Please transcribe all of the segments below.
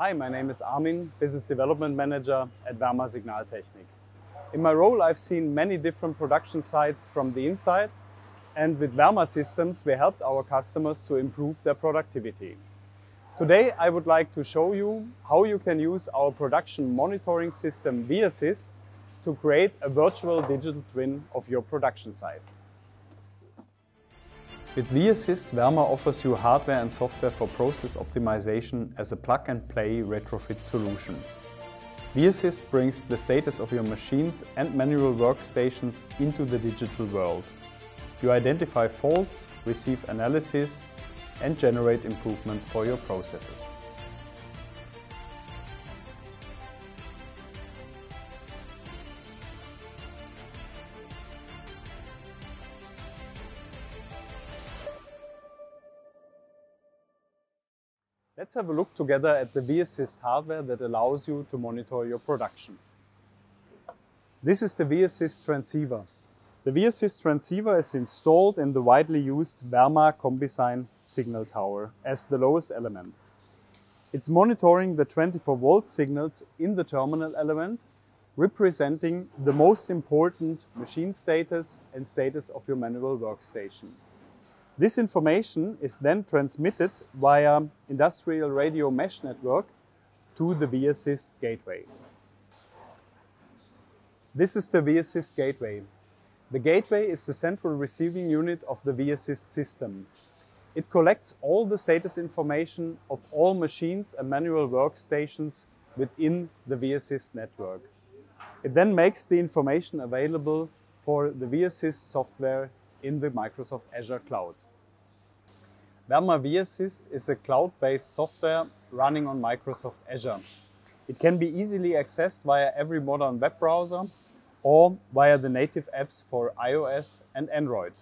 Hi, my name is Armin, Business Development Manager at Werma Signaltechnik. In my role, I've seen many different production sites from the inside, and with Werma Systems, we helped our customers to improve their productivity. Today, I would like to show you how you can use our production monitoring system WeASSIST to create a virtual digital twin of your production site. With WeASSIST, Werma offers you hardware and software for process optimization as a plug-and-play retrofit solution. WeASSIST brings the status of your machines and manual workstations into the digital world. You identify faults, receive analysis, and generate improvements for your processes. Let's have a look together at the WeASSIST hardware that allows you to monitor your production. This is the WeASSIST transceiver. The WeASSIST transceiver is installed in the widely used Werma KombiSIGN signal tower as the lowest element. It's monitoring the 24 volt signals in the terminal element, representing the most important machine status and status of your manual workstation. This information is then transmitted via industrial radio mesh network to the WeASSIST gateway. This is the WeASSIST gateway. The gateway is the central receiving unit of the WeASSIST system. It collects all the status information of all machines and manual workstations within the WeASSIST network. It then makes the information available for the WeASSIST software in the Microsoft Azure cloud. Werma WeASSIST is a cloud-based software running on Microsoft Azure. It can be easily accessed via every modern web browser or via the native apps for iOS and Android.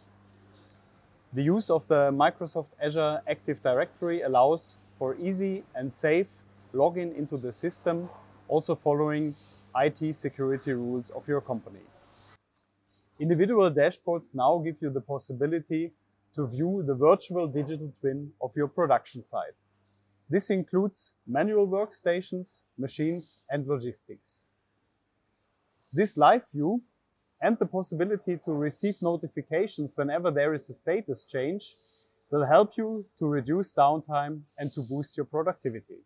The use of the Microsoft Azure Active Directory allows for easy and safe login into the system, also following IT security rules of your company. Individual dashboards now give you the possibility to view the virtual digital twin of your production site. This includes manual workstations, machines, and logistics. This live view and the possibility to receive notifications whenever there is a status change will help you to reduce downtime and to boost your productivity.